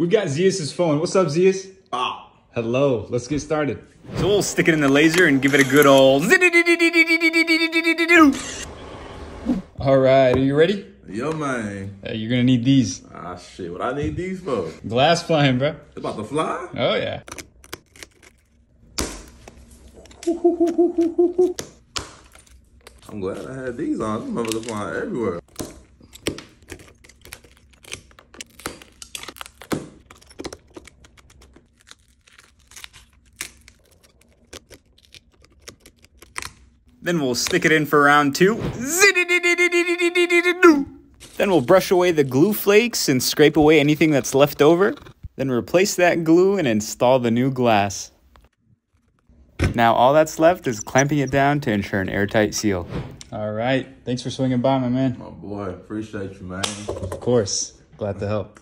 We've got Zias's phone. What's up, Zeus? Ah. Hello. Let's get started. So we'll stick it in the laser and give it a good old. All right. Are you ready? Yo, man. Uh, you're gonna need these. Ah, shit. What I need these for? Glass flying, bro. It's about to fly? Oh yeah. I'm glad I had these on. These motherfuckers flying everywhere. Then we'll stick it in for round two. Then we'll brush away the glue flakes and scrape away anything that's left over. Then replace that glue and install the new glass. Now all that's left is clamping it down to ensure an airtight seal. All right. Thanks for swinging by, my man. My boy, appreciate you, man. Of course. Glad to help.